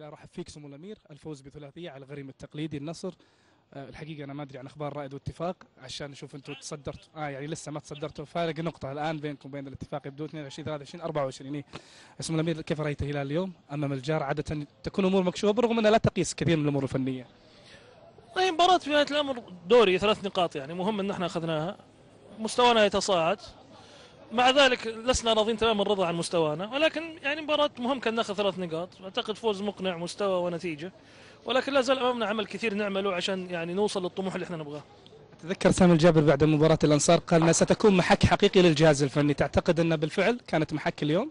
ارحب فيك سمو الأمير الفوز بثلاثية على الغريم التقليدي النصر. آه، الحقيقة أنا ما أدري عن أخبار رائد واتفاق عشان نشوف أنتم تصدرتوا آه يعني لسه ما تصدرتوا. فارق نقطة الآن بينكم وبين الاتفاق يبدو 22 23 24 إيه. سمو الأمير كيف رأيت الهلال اليوم أمام الجار؟ عادة تكون أمور مكشوفة برغم أنها لا تقيس كثير من الأمور الفنية. طيب مباراة في نهاية الأمر دوري ثلاث نقاط يعني مهم أن إحنا أخذناها. مستوانا يتصاعد. مع ذلك لسنا راضين تمام الرضا عن مستوانا ولكن يعني مباراة مهم كان ناخذ ثلاث نقاط. أعتقد فوز مقنع مستوى ونتيجة. ولكن لا زال أمامنا عمل كثير نعمله عشان يعني نوصل للطموح اللي إحنا نبغاه. تذكر سامي الجابر بعد مباراة الأنصار قال أنها ستكون محك حقيقي للجهاز الفني. تعتقد انها بالفعل كانت محك اليوم؟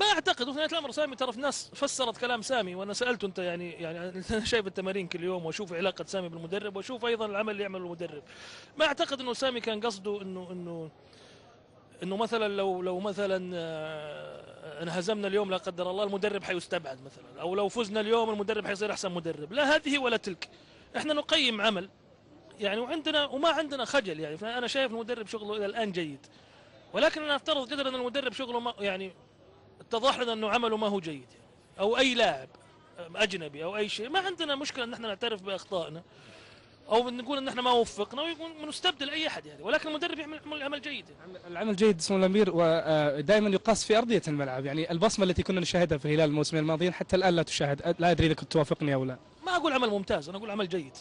ما أعتقد وفي نهاية الأمر سامي ترى في ناس فسرت كلام سامي وأنا سالته أنت يعني يعني أنا شايف التمارين كل يوم وأشوف علاقة سامي بالمدرب وأشوف أيضا العمل اللي يعمله المدرب. ما أعتقد إنه سامي كان قصده إنه إنه إنه مثلا لو لو مثلا آه، انهزمنا اليوم لا قدر الله المدرب حيستبعد مثلا. أو لو فزنا اليوم المدرب حيصير أحسن مدرب. لا هذه ولا تلك. إحنا نقيم عمل. يعني وعندنا وما عندنا خجل يعني. فأنا شايف المدرب شغله إلى الآن جيد. ولكن أنا أفترض جدا أن المدرب شغله ما يعني اتضح لنا أنه عمله ما هو جيد. أو أي لاعب أجنبي أو أي شيء. ما عندنا مشكلة إن إحنا نعترف بأخطائنا. أو نقول إن إحنا ما وفقنا ونستبدل أي أحد يعني. ولكن المدرب يعمل عمل جيد. العمل جيد سمو الامير ودائما يقاس في أرضية الملعب. يعني البصمة التي كنا نشاهدها في خلال الموسمين الماضيين حتى الآن لا تشاهد. لا أدري إذا كنت توافقني أو لا. ما أقول عمل ممتاز أنا أقول عمل جيد.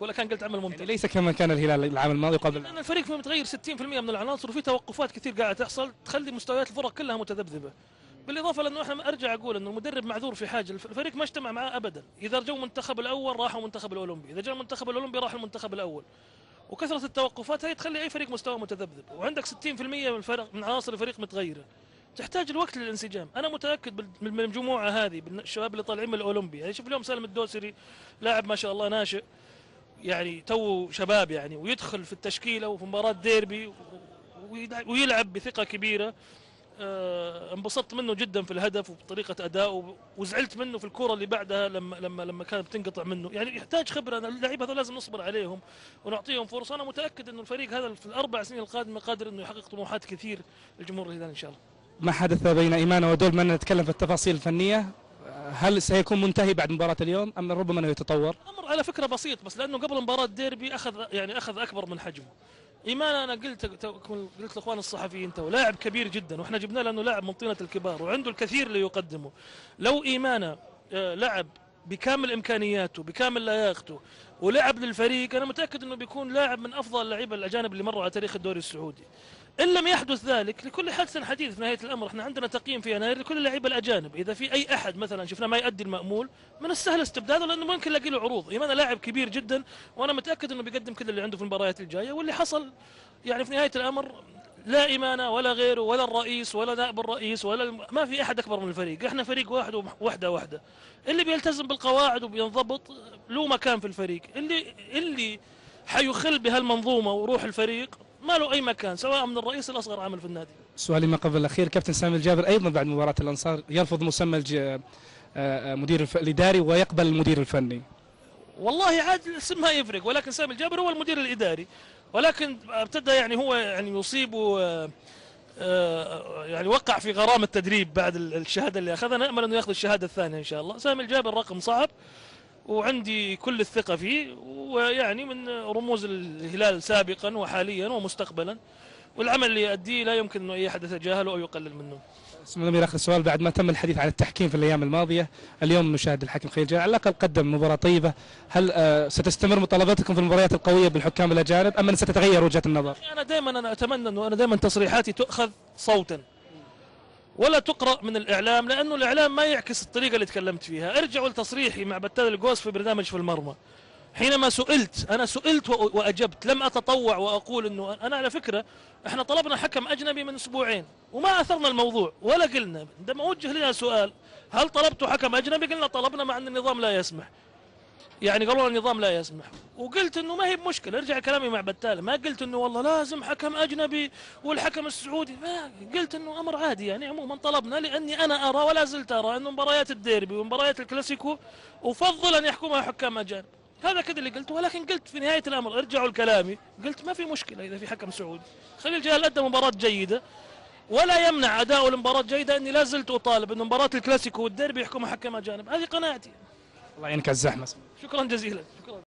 ولا كان قلت عمل ممتاز. يعني ليس كما كان الهلال العام الماضي قبل. لأن الفريق فيه متغير 60% من العناصر وفي توقفات كثير قاعدة تحصل تخلي مستويات الفرق كلها متذبذبة. بالإضافة لأنه إحنا أرجع أقول إنه المدرب معذور في حاجة الفريق ما اجتمع معاه ابدا. إذا جو المنتخب الأول راحوا المنتخب الأولمبي إذا جاء المنتخب الأولمبي راح المنتخب الأول. وكثرة التوقفات هي تخلي أي فريق مستوى متذبذب. وعندك 60% من الفرق من عناصر الفريق متغيرة. تحتاج الوقت للانسجام. أنا متأكد من المجموعه هذه بالشباب اللي طالعين من الأولمبي. يعني شوف اليوم سالم الدوسري لاعب ما شاء الله ناشئ يعني تو شباب يعني ويدخل في التشكيلة وفي مباراة ديربي ويلعب بثقة كبيرة. انبسطت منه جدا في الهدف وبطريقة ادائه وزعلت منه في الكرة اللي بعدها لما لما لما كانت بتنقطع منه. يعني يحتاج خبرة اللعيبه هذول لازم نصبر عليهم ونعطيهم فرصة. أنا متأكد إنه الفريق هذا في الأربع سنين القادمة قادر إنه يحقق طموحات كثير للجمهور الهلال إن شاء الله. ما حدث بين إيمان ودول من نتكلم في التفاصيل الفنية؟ هل سيكون منتهي بعد مباراة اليوم أم ربما إنه يتطور؟ الامر على فكرة بسيط بس لأنه قبل مباراة ديربي اخذ يعني أخذ أكبر من حجمه. ايمان أنا قلت قلت لاخوان الصحفيين تو لاعب كبير جدا وإحنا جبنا لأنه لاعب من طينه الكبار وعنده الكثير اللي يقدمه. لو ايمانا آه، لعب بكامل إمكانياته بكامل لياقته ولعب للفريق أنا متأكد إنه بيكون لاعب من أفضل اللعيبة الأجانب اللي مروا على تاريخ الدوري السعودي. إن لم يحدث ذلك لكل حدث حديث في نهاية الأمر إحنا عندنا تقييم في يناير لكل اللعيبه الأجانب. إذا في أي أحد مثلا شفنا ما يؤدي المأمول من السهل استبداله لأنه ممكن نلاقي له عروض. إيمان لاعب كبير جدا وأنا متأكد إنه بيقدم كل اللي عنده في المباريات الجاية. واللي حصل يعني في نهاية الأمر لا إيمانا ولا غيره ولا الرئيس ولا نائب الرئيس ولا الم... ما في أحد أكبر من الفريق. إحنا فريق واحد وحدة واحدة. اللي بيلتزم بالقواعد وبينضبط له مكان في الفريق. اللي اللي حيخل بهالمنظومة وروح الفريق ما له أي مكان سواء من الرئيس الأصغر عامل في النادي. سؤالي ما قبل الأخير كابتن سامي الجابر أيضا بعد مباراة الأنصار يرفض مسمى الج... آه، آه، مدير. الإداري ويقبل المدير الفني. والله عاد الاسم ما يفرق ولكن سامي الجابر هو المدير الإداري. ولكن ابتدى يعني هو يعني يصيبه آه، يعني وقع في غرامة التدريب بعد الشهادة اللي أخذها. نأمل أنه يأخذ الشهادة الثانية إن شاء الله. سامي الجابر رقم صعب. وعندي كل الثقة فيه ويعني من رموز الهلال سابقا وحاليا ومستقبلا. والعمل اللي يؤديه لا يمكن انه اي احد يتجاهله أو يقلل منه. اسم الامير آخر سؤال بعد ما تم الحديث عن التحكيم في الأيام الماضية اليوم نشاهد الحكم خليل جلال على الأقل قدم مباراة طيبة. هل آه، ستستمر مطالبتكم في المباريات القوية بالحكام الأجانب أم أن ستتغير وجهة النظر؟ أنا دائما أنا أتمنى أنه أنا دائما تصريحاتي تؤخذ صوتا. ولا تقرأ من الإعلام لأنه الإعلام ما يعكس الطريقة اللي تكلمت فيها. ارجعوا لتصريحي مع بتال القوس في برنامج في المرمى. حينما سئلت أنا سئلت وأجبت لم أتطوع وأقول إنه أنا على فكرة إحنا طلبنا حكم أجنبي من أسبوعين وما أثرنا الموضوع ولا قلنا. عندما وجه لنا سؤال هل طلبتوا حكم أجنبي؟ قلنا طلبنا مع أن النظام لا يسمح. يعني قالوا النظام لا يسمح. وقلت إنه ما هي بمشكلة ارجع كلامي مع بتال. ما قلت إنه والله لازم حكم أجنبي والحكم السعودي. ما قلت إنه أمر عادي يعني عموما طلبنا لأني أنا أرى ولا زلت أرى إنه مباريات الديربي ومباريات الكلاسيكو افضل أن يحكمها حكام أجانب. هذا كذا اللي قلته. ولكن قلت في نهاية الأمر ارجعوا لكلامي. قلت ما في مشكلة إذا في حكم سعودي. خليل جلال أدى مباراة جيدة. ولا يمنع أداء المباراه جيدة إني لا زلت أطالب ان مباراة الكلاسيكو والديربي يحكمها حكم أجانب. هذه قناعتي. الله يعينك على الزحمة. شكرا جزيلا. شكرا.